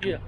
Hier.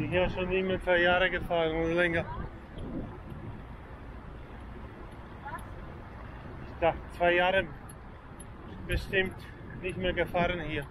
Bin hier schon immer zwei Jahre gefahren oder länger. Ich dachte zwei Jahre bestimmt nicht mehr gefahren hier.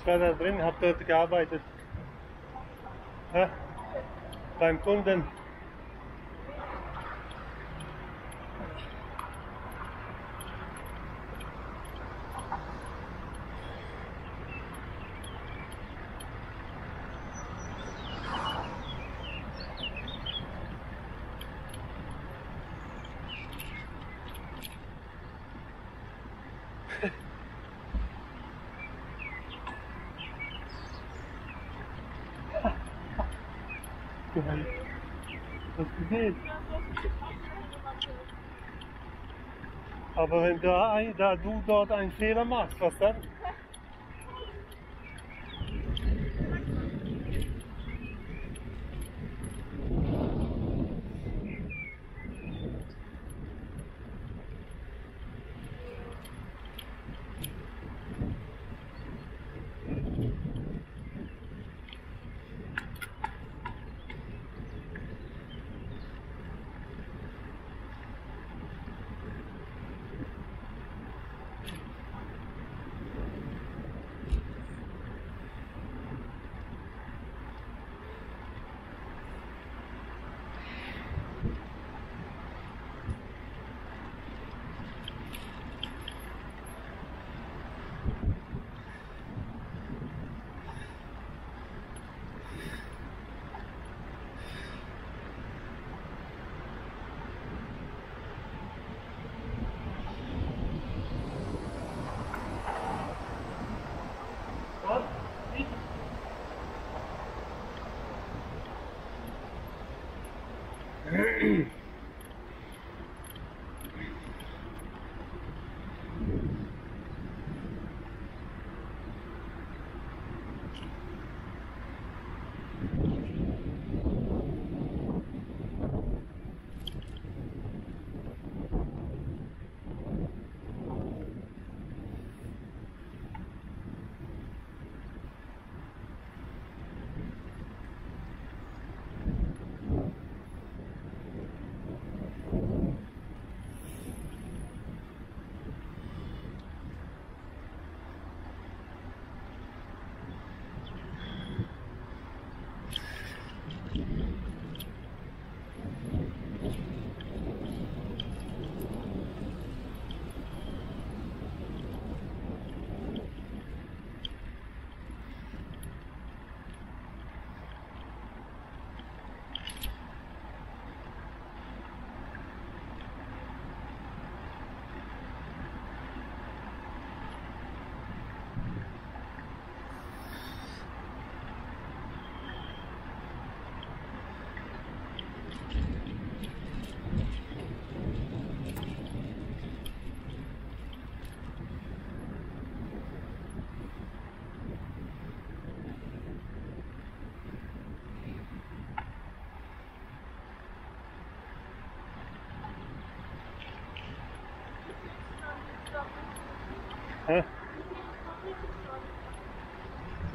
Ich war da drin, habe dort gearbeitet. Ja, beim Kunden. Geil. Das geht. Aber wenn da, ein, da du dort einen Fehler machst, was dann?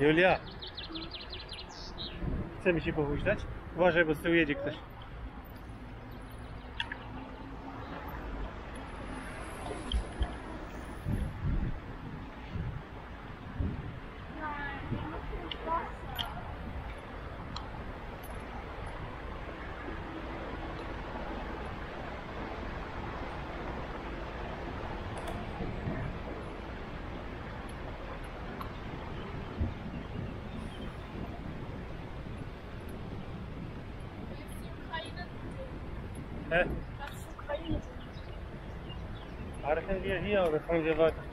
Julia. Chcemy się pochuśtać? Uważaj, bo z tyłu jedzie ktoś. Hier oder fahren wir weiter?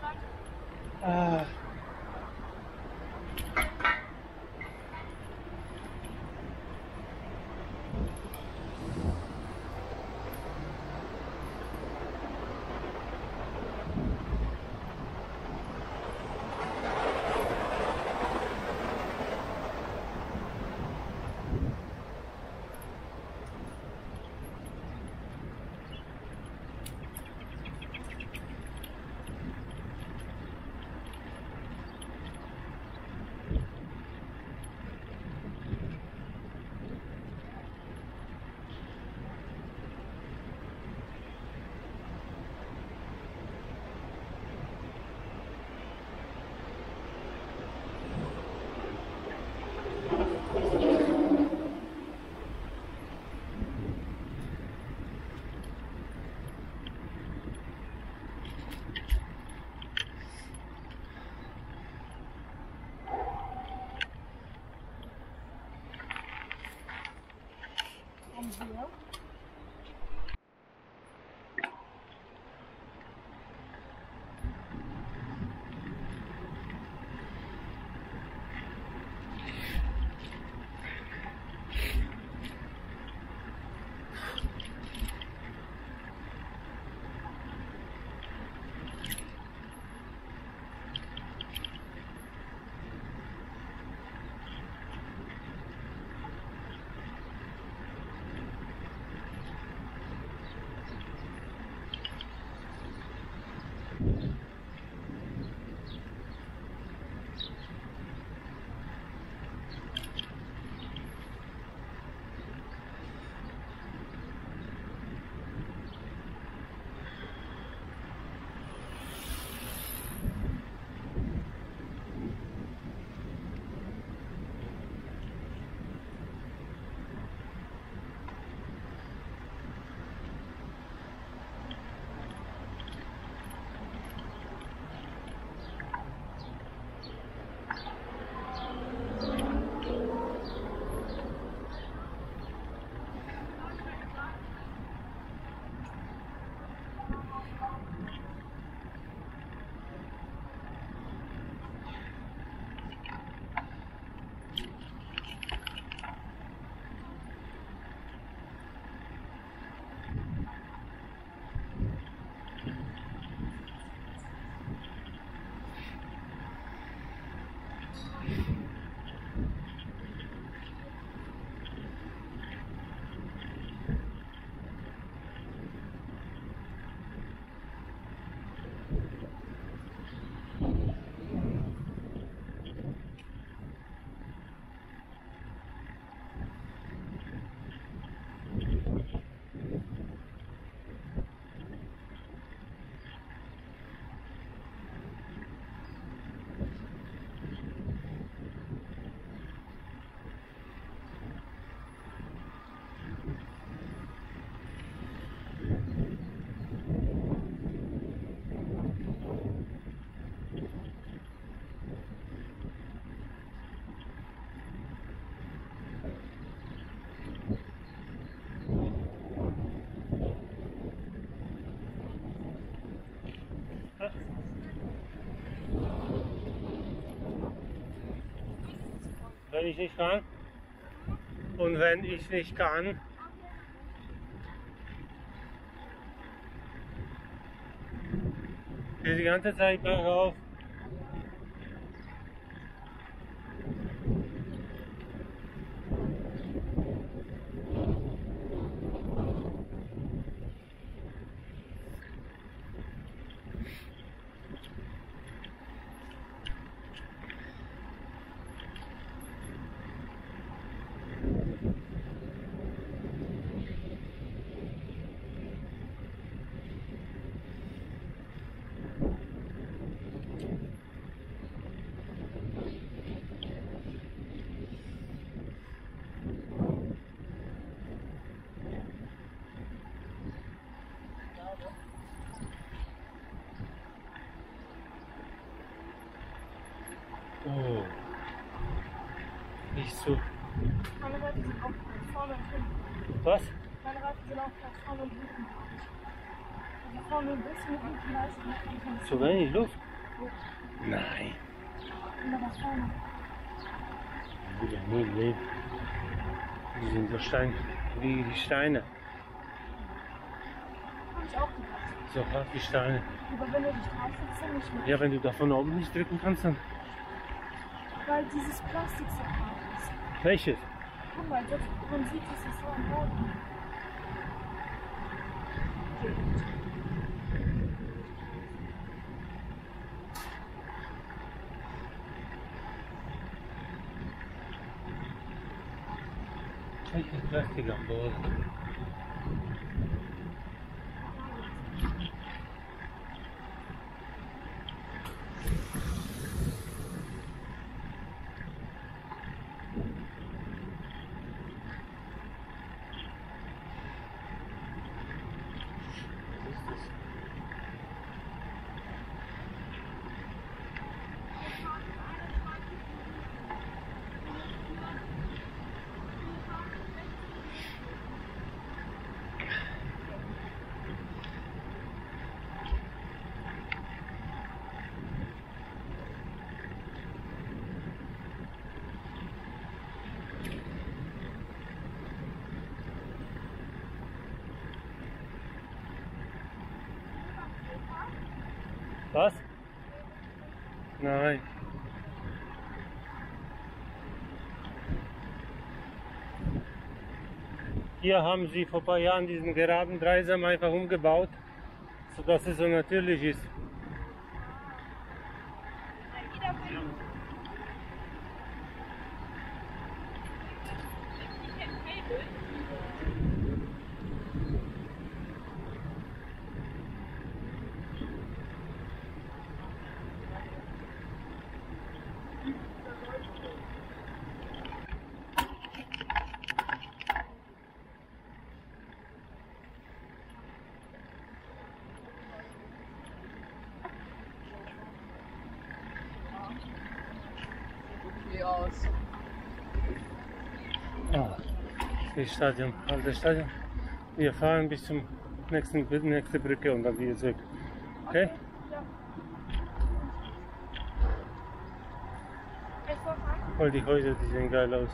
Wenn ich nicht kann. Und wenn ich nicht kann, geht die ganze Zeit bergauf. Oh. Nicht so. Meine Reifen sind auch vorne und hinten. Was? Meine Reifen sind auch gleich vorne und hinten. Also vorne ein bisschen und hinten meistens nicht. hinten Zu wenig Luft? Nein. Vorne. Will ja nie Leben. Die sind so stein wie die Steine. Hab ich auch gedacht. So hart wie Steine. Aber wenn du dich drauf sitzt, dann nicht mehr. Ja, wenn du da von oben nicht drücken kannst, dann. Weil dieses Plastik so hart ist. Welches? Guck mal, das, man sieht, es ist so am Boden. Welches Plastik Was? Nein. Hier haben sie vor ein paar Jahren diesen geraden Dreisam einfach umgebaut, sodass es so natürlich ist. Das Stadion, altes Stadion. Wir fahren bis zum nächsten nächste Brücke und dann wieder zurück. Okay? Ja. Voll die Häuser, die sehen geil aus.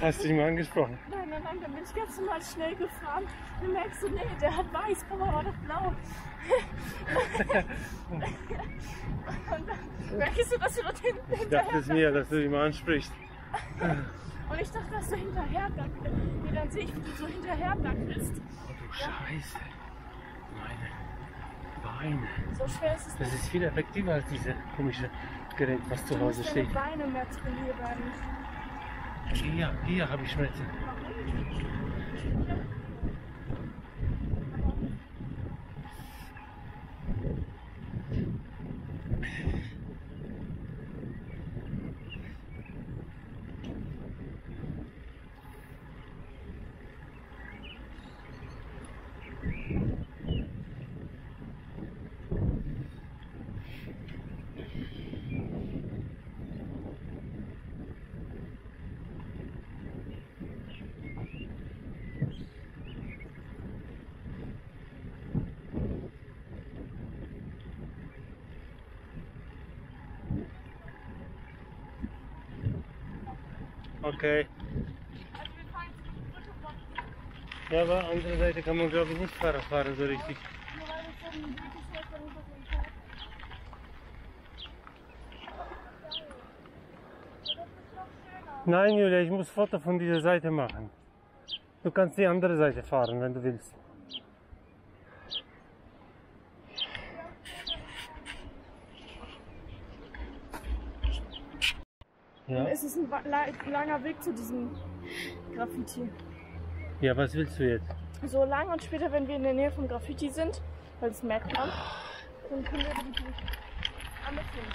Hast du ihn mal angesprochen? Nein, nein, nein, dann bin ich ganz normal schnell gefahren. Dann merkst du, nee, der hat weiß, Papa war doch blau. Und dann merkst du, dass du dort hinten Ich dachte es mir, dass du ihn mal ansprichst. Und ich dachte, dass du hinterher dackelst. Nee, dann sehe ich, wie du so hinterher dackelst. Oh du Scheiße. Meine Beine. So schwer ist es Das ist viel effektiver als diese komische Gerät, was zu Hause musst deine steht. Beine mehr trainieren. Hier, hier habe ich Schmerzen. Okay. Ja, aber andere Seite kann man glaube ich nicht Fahrrad fahren so richtig. Nein, Julia, ich muss Foto von dieser Seite machen. Du kannst die andere Seite fahren, wenn du willst. Ja. Es ist ein wa- la- langer Weg zu diesem Graffiti. ja, was willst du jetzt? So lang und später, wenn wir in der Nähe vom Graffiti sind, weil es merkt man, dann können wir die ermitteln.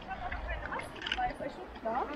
Ich habe aber keine Maske dabei, ist euch nicht klar?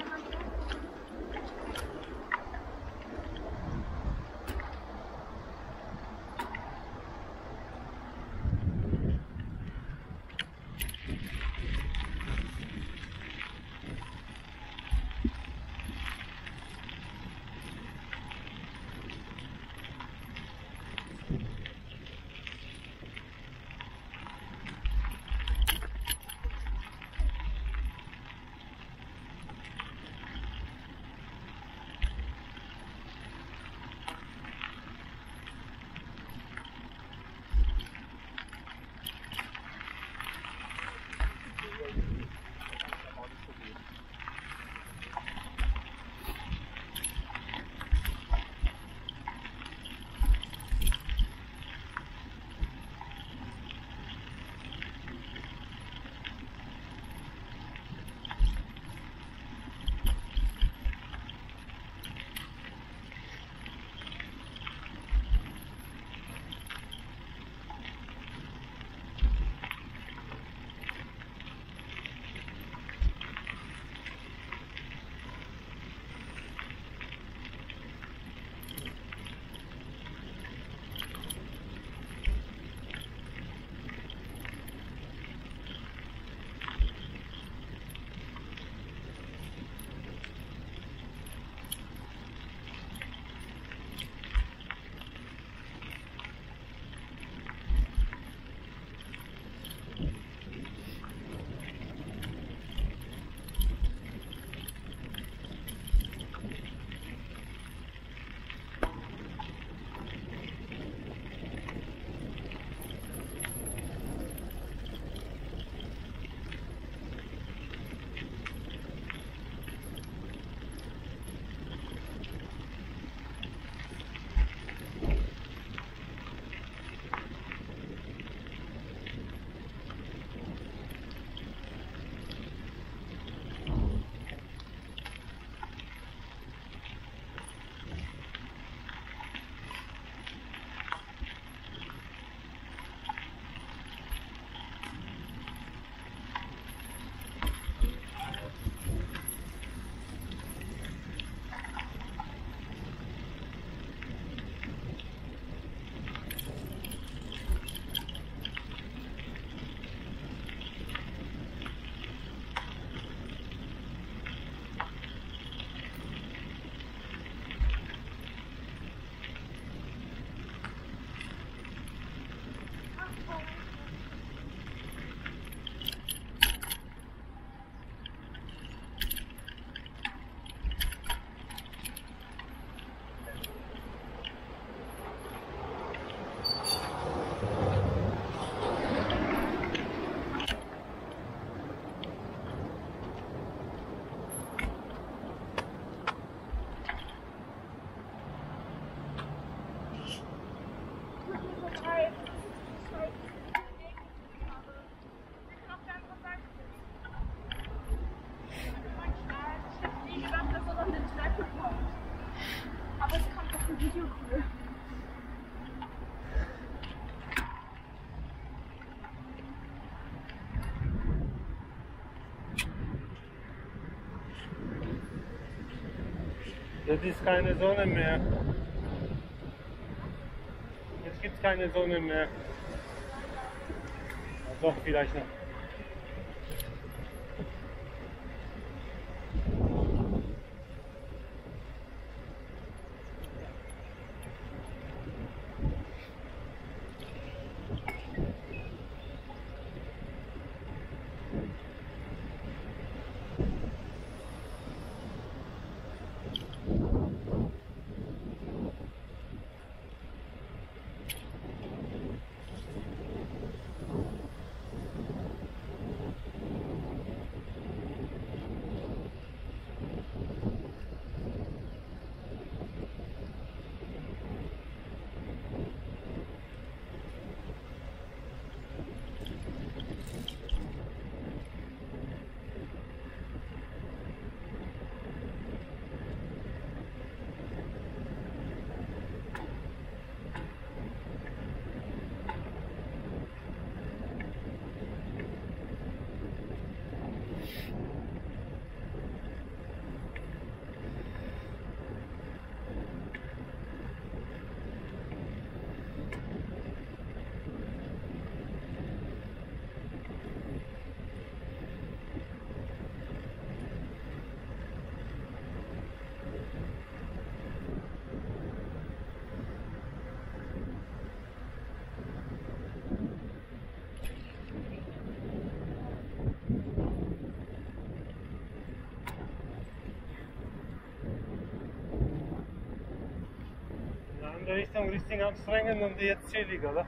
Oh. Jetzt ist keine Sonne mehr. Jetzt gibt es keine Sonne mehr. Doch, vielleicht noch. Andere Richtung richtig anstrengen und jetzt chillig, oder?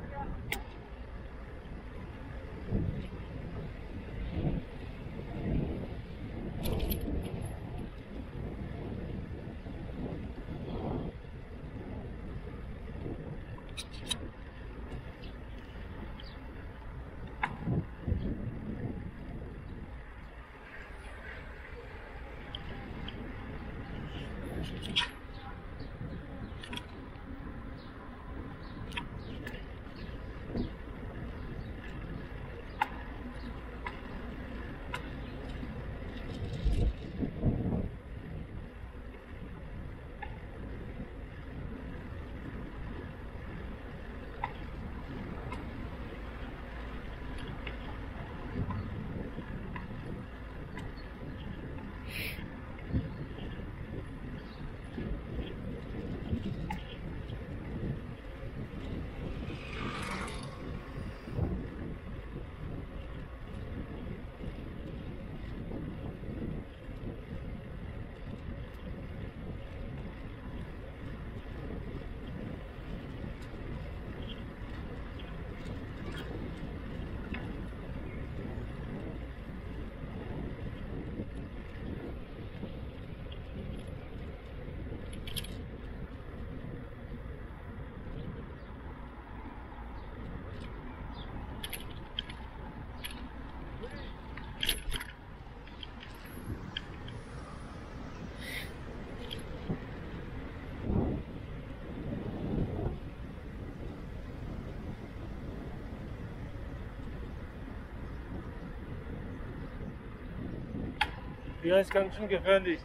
Ja, ist ganz schön gefährlich.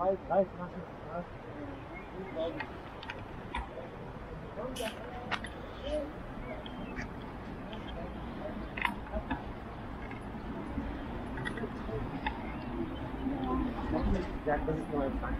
Drei, drei Flaschen. Ja, das ist 29.